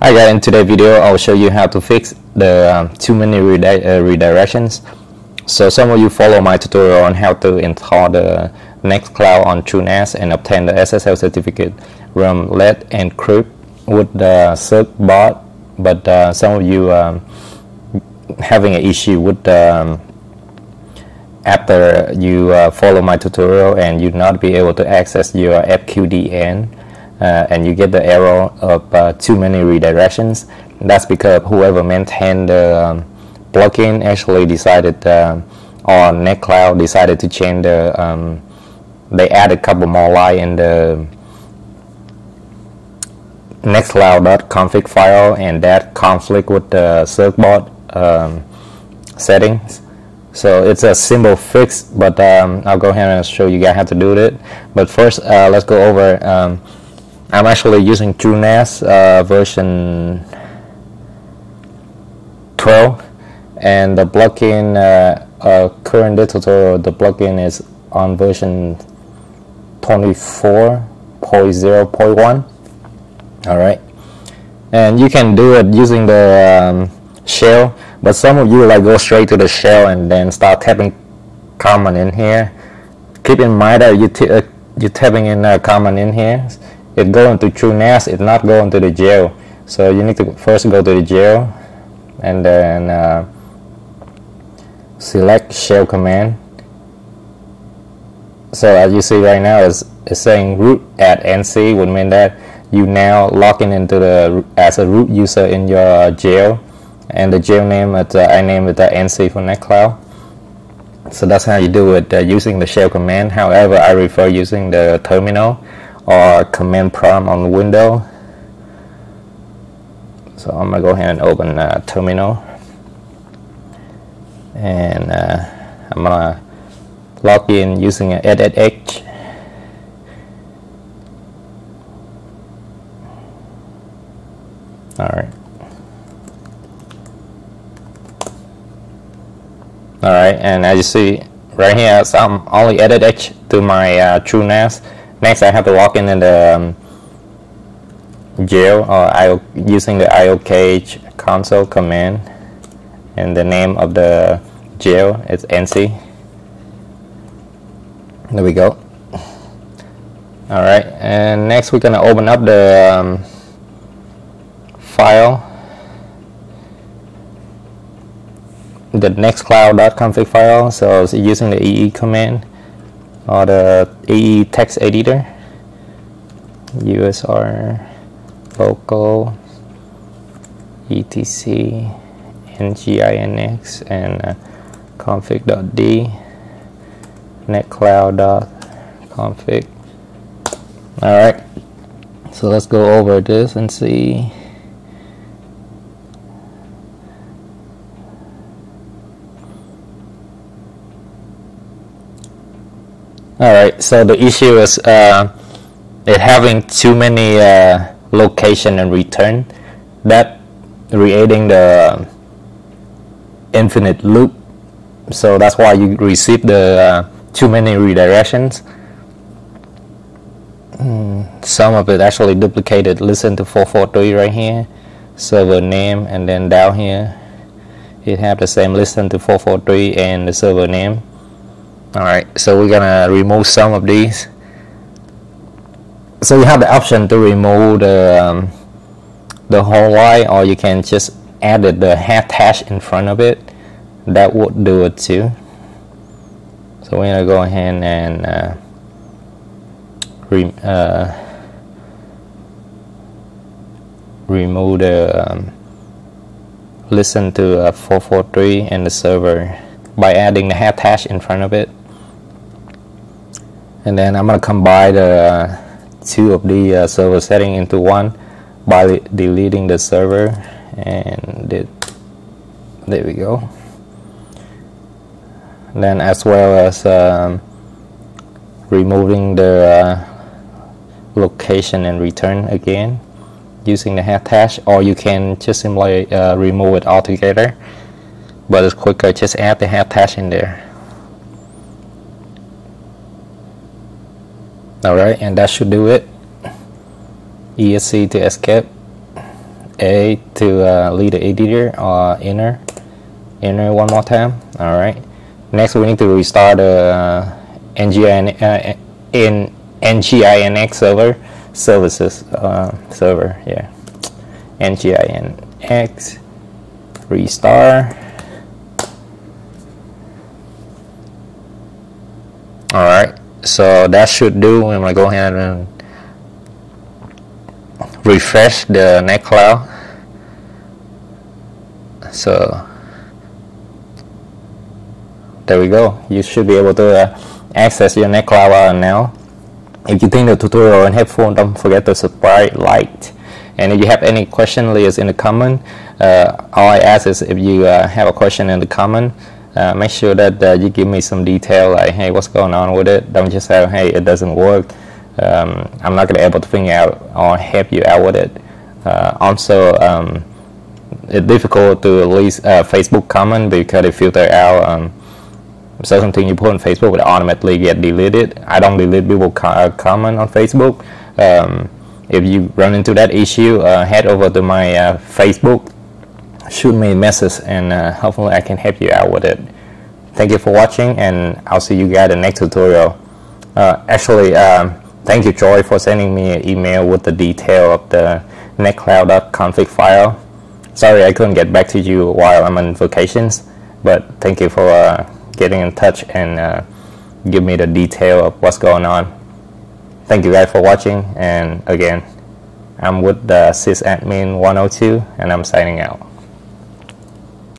Hi guys, in today's video I'll show you how to fix the um, too many redi uh, redirections. So some of you follow my tutorial on how to install the Nextcloud on TrueNAS and obtain the SSL certificate from Let Encrypt with the Certbot, but uh, some of you um, having an issue with um, after you uh, follow my tutorial and you not be able to access your FQDN and you get the error of uh, too many redirections that's because whoever maintained the um, plugin actually decided uh, or NetCloud decided to change the um, they add a couple more line in the nextcloud.config file and that conflict with the Certbot um, settings. So it's a simple fix but um, I'll go ahead and show you guys how to do it. But first uh, let's go over um, I'm actually using TrueNAS uh, version 12 and the plugin uh, uh, current tutorial the plugin is on version 24.0.1 alright and you can do it using the um, shell but some of you like go straight to the shell and then start tapping command in here. Keep in mind that you uh, you're tapping in a command in here it going to TrueNAS it's not going to the jail. So you need to first go to the jail and then uh, select shell command. So as you see right now it's, it's saying root at nc would mean that you now logging into the as a root user in your jail. And the jail name at uh, I name it uh, nc for netcloud so that's how you do it uh, using the shell command. However I prefer using the terminal or command prompt on the window. So I'm gonna go ahead and open uh, terminal. And uh, I'm gonna log in using an EdX alright alright and as you see right here so I'm only EdX to my uh, TrueNAS Next, I have to log in in the um, jail or IO, using the iocage console command. And the name of the jail is nc there we go. All right and next we're gonna open up the um, file. The nextcloud.config file so using the ee command or the AE text editor USR local etc nginx and uh, config.d netcloud.config alright so let's go over this and see all right so the issue is uh, it having too many uh, location and return that creating the infinite loop. So that's why you receive the uh, too many redirections. Mm, some of it actually duplicated. Listen to 443 right here. Server name and then down here. It have the same. Listen to 443 and the server name alright so we're gonna remove some of these. So you have the option to remove the um, the whole line or you can just add the hash in front of it. That would do it too. So we're gonna go ahead and uh, re uh, remove the um, listen to uh, 443 and the server. By adding the hash in front of it and then I'm to combine the uh, two of the uh, server setting into one by deleting the server and it, there we go. Then as well as um, removing the uh, location and return again using the hash or you can just simply uh, remove it altogether but it's quicker. Just add the hash in there alright and that should do it. ESC to escape. A to uh, lead the editor or enter. Enter one more time. Alright. Next we need to restart the uh, NGIN, uh, in NGINX server. Services uh, server yeah. NGINX restart alright so that should do. I'm gonna go ahead and refresh the NetCloud so there we go. You should be able to uh, access your NetCloud now. If you think the tutorial is helpful don't forget to subscribe like and if you have any question leave us in the comment. Uh, all I ask is if you uh, have a question in the comment uh, make sure that uh, you give me some detail like hey what's going on with it? Don't just say hey it doesn't work. Um, I'm not gonna be able to figure out or help you out with it. Uh, also um, it's difficult to release a Facebook comment because it filter out um, certain thing you put on Facebook would automatically get deleted. I don't delete people co uh, comment on Facebook. Um, if you run into that issue uh, head over to my uh, Facebook shoot me a message and uh, hopefully I can help you out with it. Thank you for watching and I'll see you guys in the next tutorial. Uh, actually, um, thank you Joy for sending me an email with the detail of the netcloud.config file. Sorry I couldn't get back to you while I'm on vacations, but thank you for uh, getting in touch and uh, give me the detail of what's going on. Thank you guys for watching and again, I'm with the sysadmin 102 and I'm signing out.